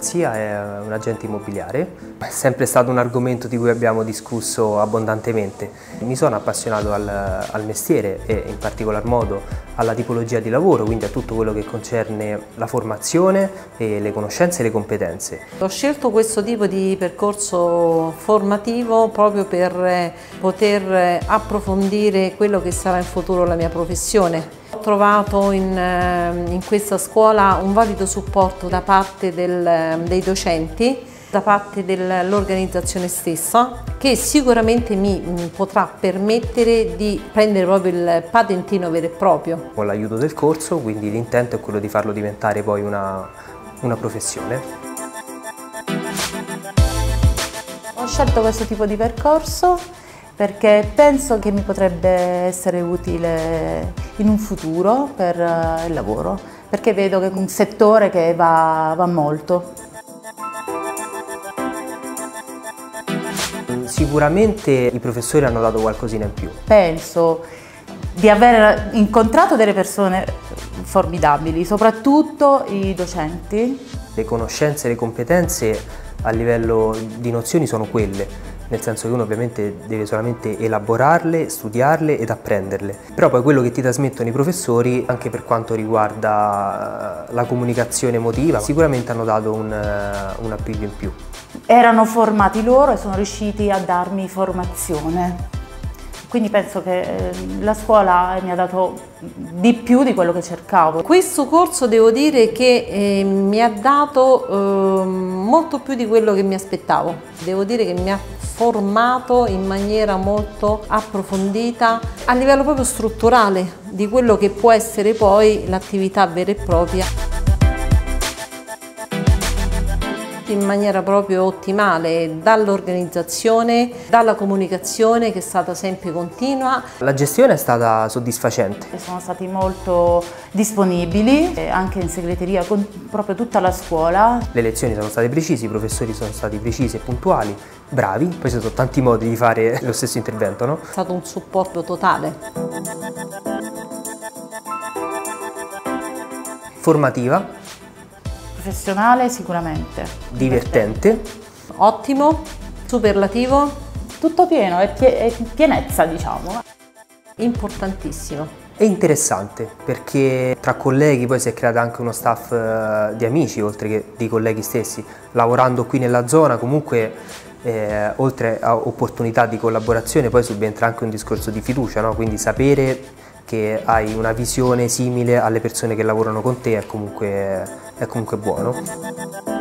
zia è un agente immobiliare, è sempre stato un argomento di cui abbiamo discusso abbondantemente. Mi sono appassionato al, al mestiere e in particolar modo alla tipologia di lavoro, quindi a tutto quello che concerne la formazione e le conoscenze e le competenze. Ho scelto questo tipo di percorso formativo proprio per poter approfondire quello che sarà in futuro la mia professione. Ho trovato in, in questa scuola un valido supporto da parte del, dei docenti da parte dell'organizzazione stessa che sicuramente mi potrà permettere di prendere proprio il patentino vero e proprio. Con l'aiuto del corso quindi l'intento è quello di farlo diventare poi una, una professione. Ho scelto questo tipo di percorso perché penso che mi potrebbe essere utile in un futuro per il lavoro, perché vedo che è un settore che va, va molto. Sicuramente i professori hanno dato qualcosina in più. Penso di aver incontrato delle persone formidabili, soprattutto i docenti. Le conoscenze e le competenze a livello di nozioni sono quelle, nel senso che uno ovviamente deve solamente elaborarle, studiarle ed apprenderle. Però poi quello che ti trasmettono i professori, anche per quanto riguarda la comunicazione emotiva, sicuramente hanno dato un, un appiglio in più erano formati loro e sono riusciti a darmi formazione. Quindi penso che eh, la scuola mi ha dato di più di quello che cercavo. Questo corso devo dire che eh, mi ha dato eh, molto più di quello che mi aspettavo. Devo dire che mi ha formato in maniera molto approfondita a livello proprio strutturale di quello che può essere poi l'attività vera e propria. In maniera proprio ottimale dall'organizzazione, dalla comunicazione che è stata sempre continua. La gestione è stata soddisfacente. Sono stati molto disponibili, anche in segreteria con proprio tutta la scuola. Le lezioni sono state precise, i professori sono stati precisi e puntuali, bravi, poi ci sono tanti modi di fare lo stesso intervento. No? È stato un supporto totale. Formativa, Professionale sicuramente. Divertente. Ottimo, superlativo. Tutto pieno, è, pie è pienezza diciamo. Importantissimo. È interessante perché tra colleghi poi si è creato anche uno staff eh, di amici oltre che di colleghi stessi. Lavorando qui nella zona comunque eh, oltre a opportunità di collaborazione poi subentra anche un discorso di fiducia, no? quindi sapere che hai una visione simile alle persone che lavorano con te è comunque, è comunque buono.